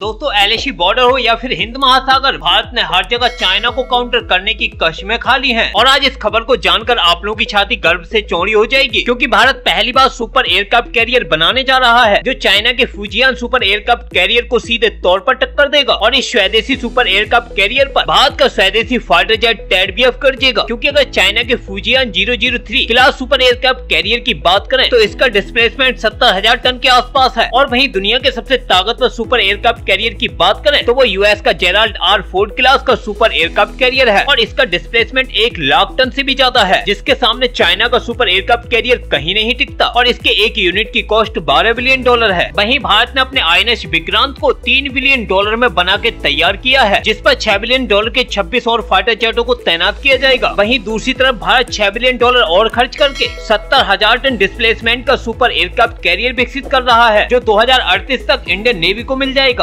दोस्तों, LAC border हो या फिर हिंद महासागर, भारत ने हर जगह चाइना को काउंटर करने की कश्में खा ली हैं। और आज इस खबर को जानकर आप लोगों की छाती गर्व से चौड़ी हो जाएगी, क्योंकि भारत पहली बार सुपर एयरक्राफ्ट कैरियर बनाने जा रहा है, जो चाइना के फुजियान सुपर एयरक्राफ्ट कैरियर को सीधे तौर पर टक्कर देगा और इस स्वदेशी सुपर एयरक्राफ्ट कैरियर पर भारत का स्वदेशी फाइटर जेट टेड भी कर देगा। क्यूँकी अगर चाइना के Fujian zero zero three class super aircraft carrier की बात करें तो इसका डिस्प्लेसमेंट सत्तर हज़ार टन के आसपास है। और वही दुनिया के सबसे ताकतवर सुपर एयरक्राफ्ट कैरियर की बात करें तो वो यूएस का जेराल्ड आर फोर्ड क्लास का सुपर एयरक्राफ्ट कैरियर है और इसका डिस्प्लेसमेंट एक लाख टन से भी ज़्यादा है, जिसके सामने चाइना का सुपर एयरक्राफ्ट कैरियर कहीं नहीं टिकता और इसके एक यूनिट की कॉस्ट बारह बिलियन डॉलर है। वही भारत ने अपने आई एन विक्रांत को तीन बिलियन डॉलर में बना के तैयार किया है, जिस पर छह बिलियन डॉलर के छब्बीस और फाइटर जेटों को तैनात किया जाएगा। वही दूसरी तरफ़ भारत छह बिलियन डॉलर और खर्च करके सत्तर हज़ार टन डिस्प्लेसमेंट का सुपर एयरक्राफ्ट कैरियर विकसित कर रहा है, जो दो हज़ार अड़तीस तक इंडियन नेवी को मिल जाएगा।